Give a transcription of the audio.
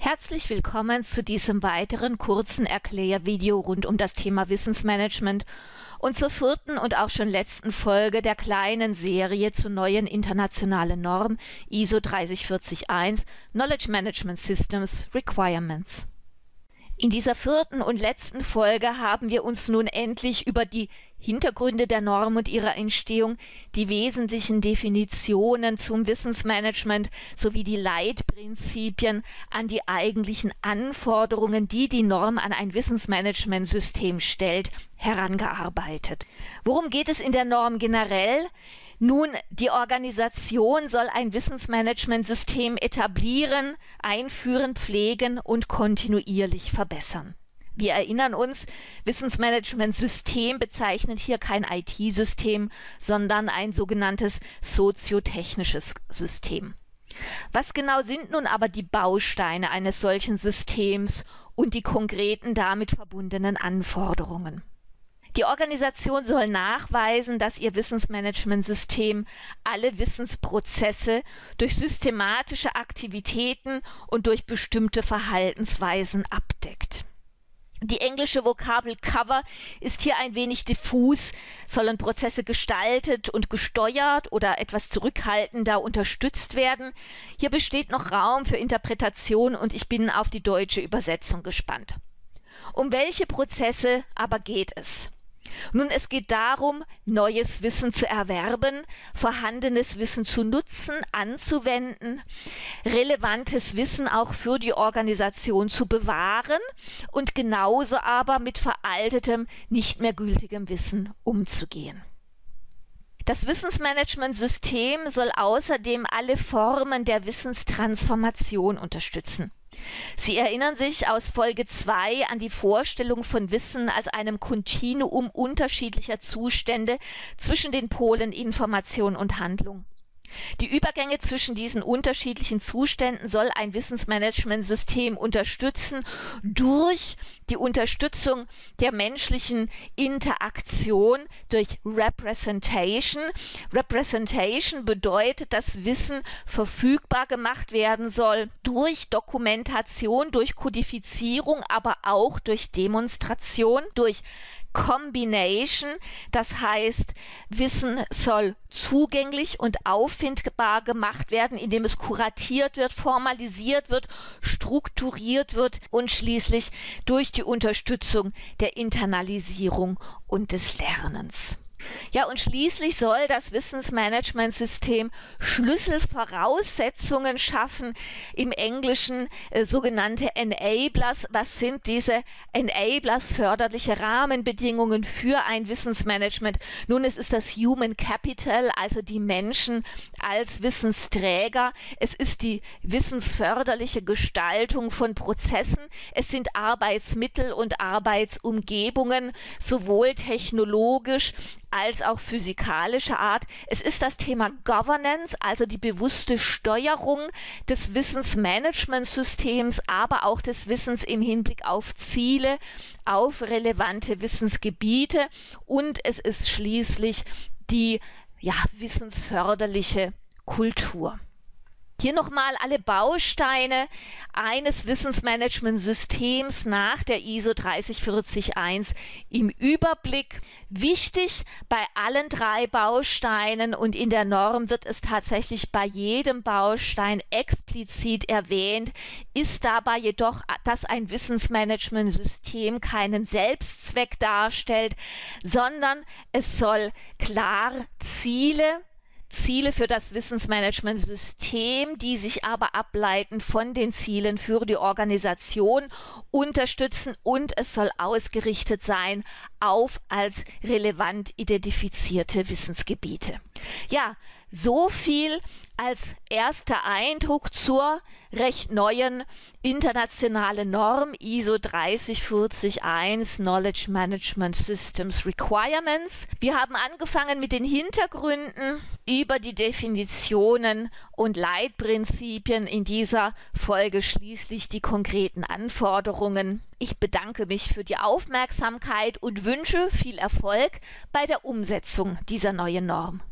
Herzlich willkommen zu diesem weiteren kurzen Erklärvideo rund um das Thema Wissensmanagement und zur vierten und auch schon letzten Folge der kleinen Serie zur neuen internationalen Norm ISO 30401 Knowledge Management Systems Requirements. In dieser vierten und letzten Folge haben wir uns nun endlich über die Hintergründe der Norm und ihrer Entstehung, die wesentlichen Definitionen zum Wissensmanagement sowie die Leitprinzipien an die eigentlichen Anforderungen, die die Norm an ein Wissensmanagementsystem stellt, herangearbeitet. Worum geht es in der Norm generell? Nun, die Organisation soll ein Wissensmanagementsystem etablieren, einführen, pflegen und kontinuierlich verbessern. Wir erinnern uns, Wissensmanagementsystem bezeichnet hier kein IT-System, sondern ein sogenanntes soziotechnisches System. Was genau sind nun aber die Bausteine eines solchen Systems und die konkreten damit verbundenen Anforderungen? Die Organisation soll nachweisen, dass ihr Wissensmanagementsystem alle Wissensprozesse durch systematische Aktivitäten und durch bestimmte Verhaltensweisen abdeckt. Die englische Vokabel Cover ist hier ein wenig diffus, sollen Prozesse gestaltet und gesteuert oder etwas zurückhaltender unterstützt werden. Hier besteht noch Raum für Interpretation und ich bin auf die deutsche Übersetzung gespannt. Um welche Prozesse aber geht es? Nun, es geht darum, neues Wissen zu erwerben, vorhandenes Wissen zu nutzen, anzuwenden, relevantes Wissen auch für die Organisation zu bewahren und genauso aber mit veraltetem, nicht mehr gültigem Wissen umzugehen. Das Wissensmanagementsystem soll außerdem alle Formen der Wissenstransformation unterstützen. Sie erinnern sich aus Folge 2 an die Vorstellung von Wissen als einem Kontinuum unterschiedlicher Zustände zwischen den Polen Information und Handlung. Die Übergänge zwischen diesen unterschiedlichen Zuständen soll ein Wissensmanagementsystem unterstützen durch die Unterstützung der menschlichen Interaktion durch Representation. Representation bedeutet, dass Wissen verfügbar gemacht werden soll durch Dokumentation, durch Kodifizierung, aber auch durch Demonstration, durch Combination, das heißt, Wissen soll zugänglich und auffindbar gemacht werden, indem es kuratiert wird, formalisiert wird, strukturiert wird und schließlich durch die Unterstützung der Internalisierung und des Lernens. Ja, und schließlich soll das Wissensmanagementsystem Schlüsselvoraussetzungen schaffen, im Englischen äh, sogenannte Enablers. Was sind diese Enablers, förderliche Rahmenbedingungen für ein Wissensmanagement? Nun, es ist das Human Capital, also die Menschen als Wissensträger. Es ist die wissensförderliche Gestaltung von Prozessen. Es sind Arbeitsmittel und Arbeitsumgebungen, sowohl technologisch als auch physikalischer Art. Es ist das Thema Governance, also die bewusste Steuerung des Wissensmanagementsystems, aber auch des Wissens im Hinblick auf Ziele, auf relevante Wissensgebiete und es ist schließlich die ja, wissensförderliche Kultur. Hier nochmal alle Bausteine eines Wissensmanagementsystems nach der ISO 30401 im Überblick. Wichtig bei allen drei Bausteinen und in der Norm wird es tatsächlich bei jedem Baustein explizit erwähnt, ist dabei jedoch, dass ein Wissensmanagementsystem keinen Selbstzweck darstellt, sondern es soll klar Ziele Ziele für das Wissensmanagementsystem, die sich aber ableiten von den Zielen für die Organisation, unterstützen und es soll ausgerichtet sein auf als relevant identifizierte Wissensgebiete. Ja, so viel als erster Eindruck zur recht neuen internationalen Norm ISO 30401 Knowledge Management Systems Requirements. Wir haben angefangen mit den Hintergründen über die Definitionen und Leitprinzipien in dieser Folge schließlich die konkreten Anforderungen. Ich bedanke mich für die Aufmerksamkeit und wünsche viel Erfolg bei der Umsetzung dieser neuen Norm.